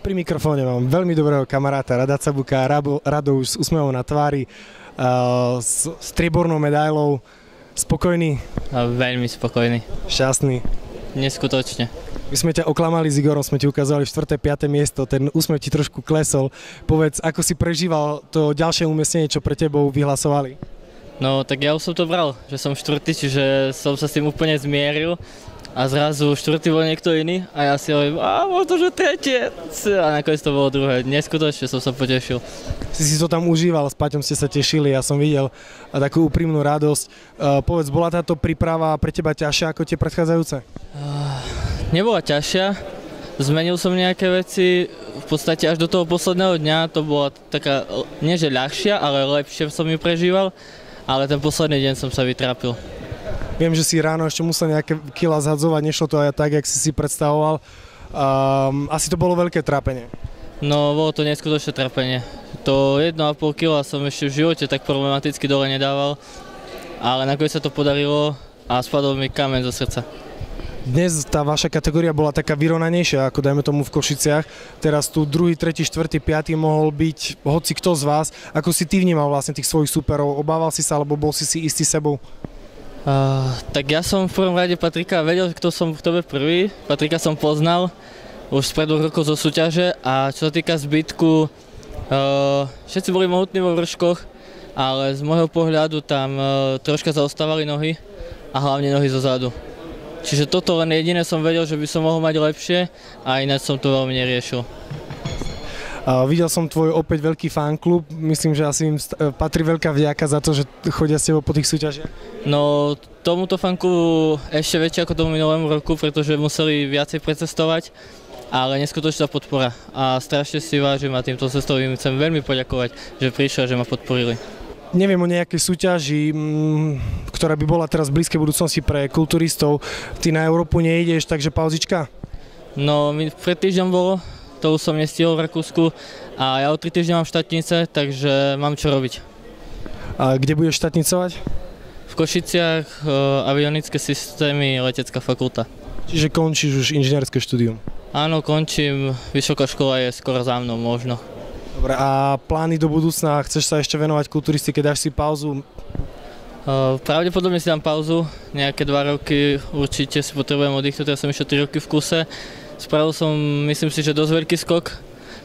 Pri mikrofóne mám veľmi dobrého kamaráta Radaca Buka, Rado, Rado už s úsmevom na tvári, uh, s striebornou medailou. Spokojný? A veľmi spokojný. Šťastný? Neskutočne. My sme ťa oklamali s Igorom, sme ti ukázali 4. 5. miesto, ten úsmev ti trošku klesol. Povedz, ako si prežíval to ďalšie umiestnenie, čo pre tebou vyhlasovali? No tak ja už som to bral, že som štvrtý, čiže som sa s tým úplne zmieril a zrazu štvrtý bol niekto iný a ja si hovorím, a možno, že tretie. A nakoniec to bolo druhé. Neskutočne som sa potešil. Si si to tam užíval, s Paťom ste sa tešili, ja som videl takú úprimnú radosť. Uh, povedz, bola táto príprava pre teba ťažšia ako tie predchádzajúce? Uh, nebola ťažšia, zmenil som nejaké veci, v podstate až do toho posledného dňa to bola taká, nie že ľahšia, ale lepšie som ju prežíval, ale ten posledný deň som sa vytrápil. Viem, že si ráno ešte musel nejaké kila zhadzovať, nešlo to aj tak, jak si si predstavoval. Um, asi to bolo veľké trápenie. No, bolo to neskutočné trápenie. To 1,5 kg som ešte v živote tak problematicky dole nedával, ale nakoniec sa to podarilo a spadol mi kamen zo srdca. Dnes tá vaša kategória bola taká vyrovnanejšia, ako dajme tomu v Košiciach. Teraz tu druhý, tretí, štvrtý, piatý mohol byť hoci kto z vás. Ako si ty vnímal vlastne tých svojich superov? Obával si sa, alebo bol si si istý sebou? Uh, tak ja som v prvom rade Patrika vedel, kto som v tobe prvý. Patrika som poznal už z dvoch rokov zo súťaže a čo sa týka zbytku, uh, všetci boli mohutní vo vrškoch, ale z môjho pohľadu tam uh, troška zaostávali nohy a hlavne nohy zo zadu. Čiže toto len jediné som vedel, že by som mohol mať lepšie a ináč som to veľmi neriešil. Uh, videl som tvoj opäť veľký fanklub, myslím, že asi im patrí veľká vďaka za to, že chodia s tebou po tých súťažiach. No tomuto fanklubu ešte väčšie ako tomu minulému roku, pretože museli viacej precestovať, ale neskutočná podpora a strašne si vážim a týmto cestovým chcem veľmi poďakovať, že prišli a že ma podporili. Neviem o nejakej súťaži, mm, ktorá by bola teraz v blízkej budúcnosti pre kulturistov. Ty na Európu nejdeš, takže pauzička? No, pred týždňom bolo, to už som nestihol v Rakúsku a ja o 3 týždne mám štátnice, takže mám čo robiť. A kde budeš štátnicovať? V Košiciach uh, avionické systémy, letecká fakulta. Čiže končíš už inžinierské štúdium? Áno, končím, vysoká škola je skoro za mnou možno. Dobre, a plány do budúcna, chceš sa ešte venovať kulturistike, dáš si pauzu? Uh, pravdepodobne si dám pauzu, nejaké dva roky určite si potrebujem oddychnúť, ja som ešte 3 roky v kuse, Spravil som, myslím si, že dosť veľký skok,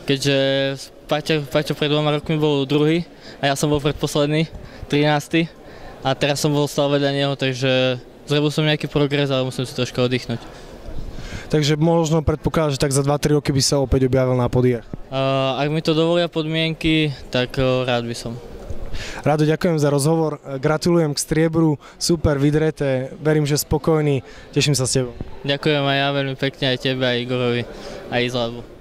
keďže Paťo, Paťo pred dvoma rokmi bol druhý a ja som bol predposledný, 13. A teraz som bol stále vedľa neho, takže zrobil som nejaký progres, ale musím si troška oddychnúť. Takže možno predpokladať, že tak za 2-3 roky by sa opäť objavil na podiach. Uh, ak mi to dovolia podmienky, tak uh, rád by som. Rado, ďakujem za rozhovor, gratulujem k striebru, super vydreté, verím, že spokojný, teším sa s tebou. Ďakujem aj ja veľmi pekne, aj tebe, aj Igorovi, aj Izlabu.